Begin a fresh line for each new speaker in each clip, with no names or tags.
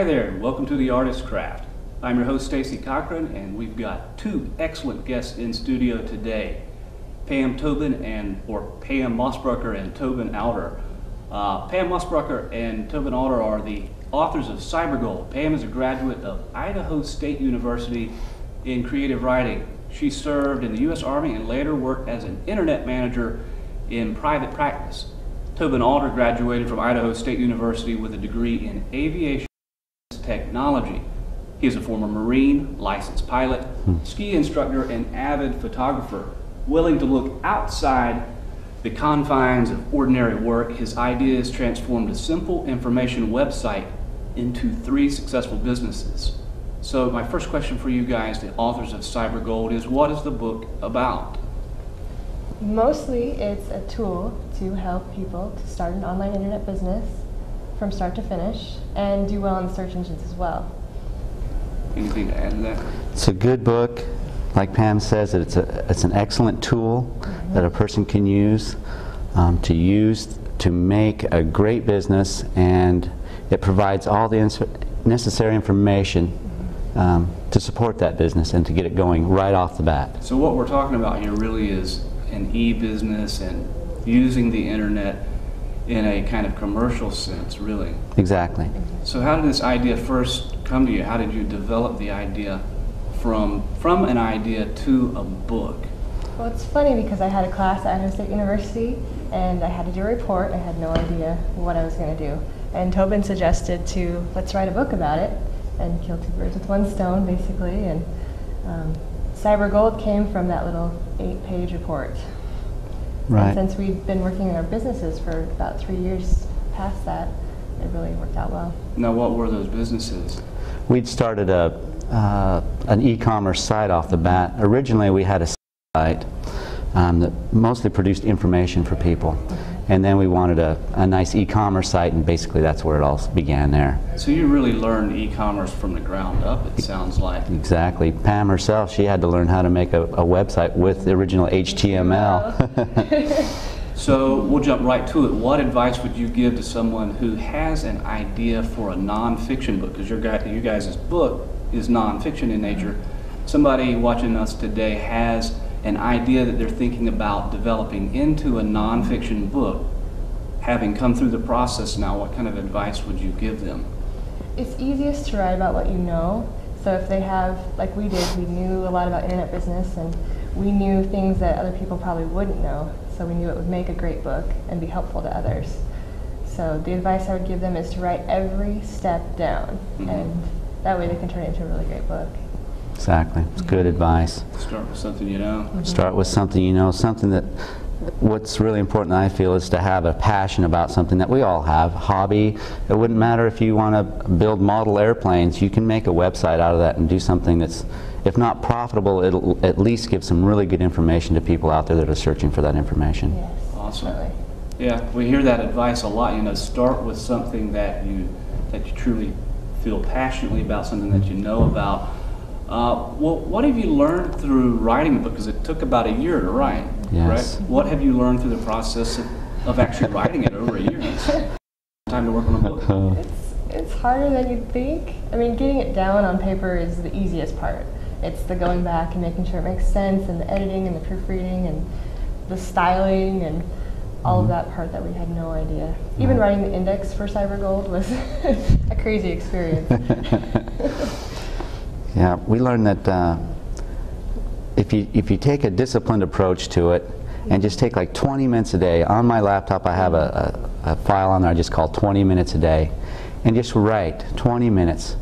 Hi there, and welcome to The Artist's Craft. I'm your host Stacey Cochran, and we've got two excellent guests in studio today, Pam Tobin and or Pam Mosbrucker and Tobin Alder. Uh, Pam Mosbrucker and Tobin Alder are the authors of CyberGold. Pam is a graduate of Idaho State University in creative writing. She served in the U.S. Army and later worked as an internet manager in private practice. Tobin Alder graduated from Idaho State University with a degree in aviation technology. He is a former Marine, licensed pilot, ski instructor, and avid photographer. Willing to look outside the confines of ordinary work, his ideas transformed a simple information website into three successful businesses. So, my first question for you guys, the authors of Cyber Gold, is what is the book about?
Mostly, it's a tool to help people to start an online internet business from start to finish and do well in the search engines as well.
Anything to add to that?
It's a good book. Like Pam says, it's, a, it's an excellent tool that a person can use um, to use to make a great business and it provides all the ins- necessary information um, to support that business and to get it going right off the bat.
So, what we're talking about here really is an e business and using the internet in a kind of commercial sense, really.
Exactly.
So, how did this idea first come to you? How did you develop the idea from from an idea to a book?
Well, it's funny because I had a class at Idaho State University and I had to do a report. I had no idea what I was going to do. And Tobin suggested to let's write a book about it and kill two birds with one stone, basically. And um, Cyber Gold came from that little eight-page report.
Right.
And since we've been working in our businesses for about three years past that, it really worked out well.
Now, what were those businesses?
We'd started a, uh, an e-commerce site off the bat. Originally, we had a site um, that mostly produced information for people. And then we wanted a, a nice e-commerce site, and basically that's where it all began there.
So, you really learned e commerce from the ground up, it sounds like.
Exactly. Pam herself, she had to learn how to make a, a website with the original HTML.
So, we'll jump right to it. What advice would you give to someone who has an idea for a nonfiction book? Because your, guy, you guys' book is nonfiction in nature. Somebody watching us today has an idea that they're thinking about developing into a nonfiction book. Having come through the process now, what kind of advice would you give them?
It's easiest to write about what you know. So if they have, like we did, we knew a lot about internet business and we knew things that other people probably wouldn't know. So we knew it would make a great book and be helpful to others. So the advice I would give them is to write every step down,
Mhm.
and that way they can turn it into a really great book.
exactly. It's good advice.
Start with something you know.
Start with something you know, something that what's really important I feel is to have a passion about something that we all have, hobby. It wouldn't matter if you want to build model airplanes, you can make a website out of that and do something that's if not profitable, it'll at least give some really good information to people out there that are searching for that information.
Yes.
Awesome.
definitely.
Yeah, we hear that advice a lot. You know, start with something that you that you truly feel passionately about, something that you know about. Uh, well, what have you learned through writing the book? Because it took about a year to write,
Yes.
correct? What have you learned through the process of, of actually writing it over a year? Time to work on a book. Uh-huh.
It's it's harder than you'd think. I mean, getting it down on paper is the easiest part. It's the going back and making sure it makes sense, and the editing and the proofreading and the styling and all of mm-hmm. that part that we had no idea. Mm-hmm. Even writing the index for Cyber Gold was a crazy experience.
Yeah, we learned that uh, if you if you take a disciplined approach to it and just take like 20 minutes a day on my laptop, I have a, a, a file on there I just call 20 minutes a day, and just write 20 minutes,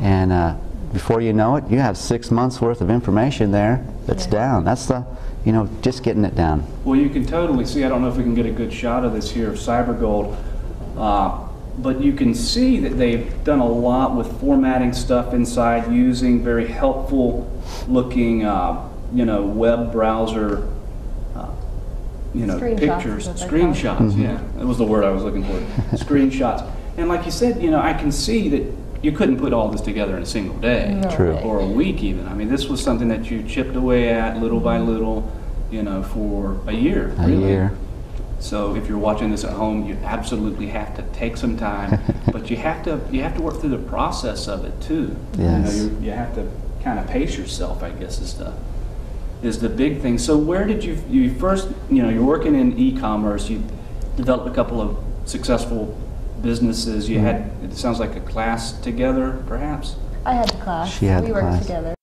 and uh, before you know it, you have six months worth of information there that's
Yeah.
down. That's the you know just getting it down.
Well, you can totally see. I don't know if we can get a good shot of this here of Cyber Gold. Uh, but you can see that they've done a lot with formatting stuff inside using very helpful looking, uh, you know, web browser, uh, you know,
Screenshots
pictures,
is what they're
screenshots. Yeah, that was the word I was looking for. screenshots. And like you said, you know, I can see that you couldn't put all this together in a single day
No
True.
or a week even. I mean, this was something that you chipped away at little by little, you know, for a year.
A
really.
year.
So if you're watching this at home, you absolutely have to take some time, but you have to you have to work through the process of it too.
Yes.
You, know, you, you have to kind of pace yourself. I guess is the is the big thing. So where did you you first you know you're working in e-commerce. You developed a couple of successful businesses. You mm-hmm. had it sounds like a class together, perhaps.
I had the class.
She had
we
the
worked
class.
together.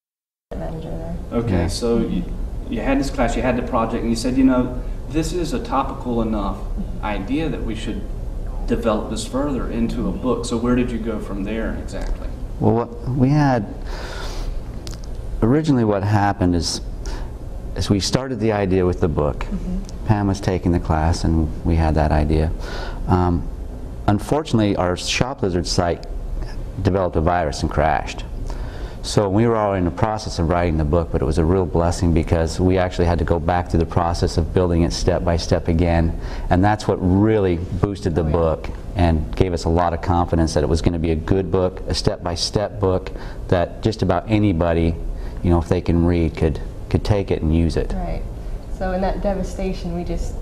Manager there.
Okay,
Yeah.
so you, you had this class, you had the project, and you said, you know, this is a topical enough idea that we should develop this further into a book. So where did you go from there exactly?
Well, what we had originally what happened is, is we started the idea with the book. Pam was taking the class, and we had that idea. Um, unfortunately, our shop lizard site developed a virus and crashed. So we were already in the process of writing the book, but it was a real blessing because we actually had to go back through the process of building it step by step again, and that's what really boosted the
Oh, yeah.
book and gave us a lot of confidence that it was going to be a good book, a step by step book that just about anybody, you know, if they can read, could could take it and use it.
Right. So in that devastation, we just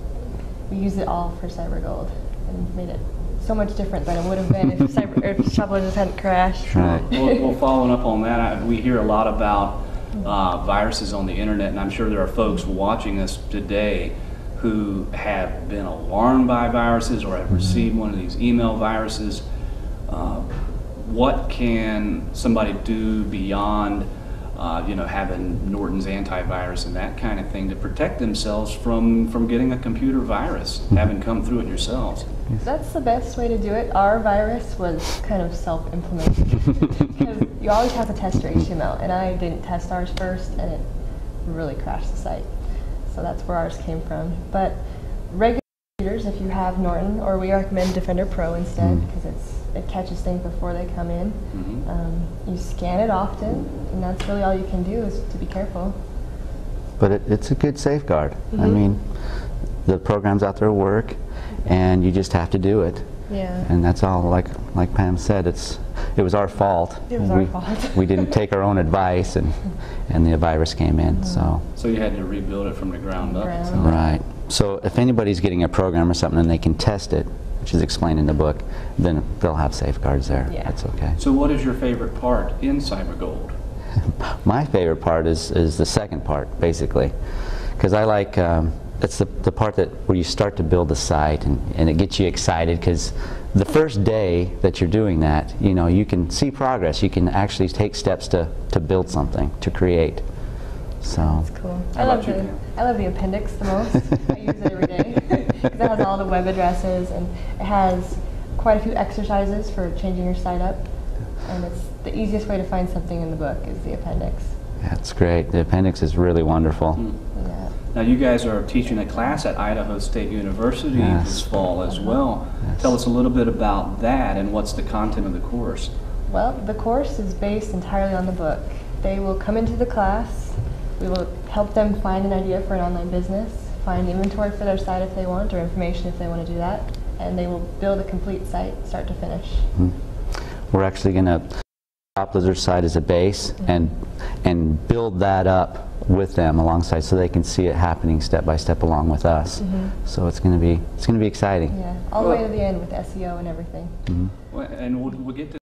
we used it all for Cyber Gold and made it so much different than it would have been if Cyber if Shop just hadn't crashed.
Right.
well, well, following up on that, I, we hear a lot about uh, viruses on the internet, and I'm sure there are folks watching us today who have been alarmed by viruses or have received one of these email viruses. Uh, what can somebody do beyond, uh, you know, having Norton's antivirus and that kind of thing to protect themselves from from getting a computer virus, having come through it yourselves?
That's the best way to do it. Our virus was kind of self-implemented because you always have to test your HTML, and I didn't test ours first, and it really crashed the site. So that's where ours came from. But regular computers, if you have Norton, or we recommend Defender Pro instead
Mm.
because it's it catches things before they come in.
Mhm.
Um, you scan it often, and that's really all you can do is to be careful.
But it, it's a good safeguard. I
Mhm.
mean, the programs out there work, and you just have to do it.
Yeah.
And that's all. Like like Pam said, it's it was our fault.
It was our
we,
fault.
we didn't take our own advice, and and the virus came in. So
So you had to rebuild it from the ground up.
Ground.
right. So if anybody's getting a program or something and they can test it, which is explained in the book, then they'll have safeguards there.
Yeah.
That's okay.
So what is your favorite part in CyberGold?
My favorite part is, is the second part, basically, because I like um, that's the, the part that where you start to build the site and, and it gets you excited because the first day that you're doing that, you know, you can see progress. You can actually take steps to, to build something, to create. So,
It's cool. I love the I love the appendix the most. I use it every day because it has all the web addresses and it has quite a few exercises for changing your site up. And it's the easiest way to find something in the book is the appendix.
that's great. The appendix is really wonderful.
Hmm.
Yeah.
Now you guys are teaching a class at Idaho State University
Yes.
this fall as well.
Yes.
Tell us a little bit about that and what's the content of the course.
Well, the course is based entirely on the book. They will come into the class. We will help them find an idea for an online business, find inventory for their site if they want, or information if they want to do that, and they will build a complete site, start to finish.
We're actually going to shop Lizard site as a base and and build that up with them alongside so they can see it happening step by step along with us. So it's going to be it's going to be exciting.
Yeah, all the way to the end with SEO and everything.
Mhm.
Well, And we'll, we'll get to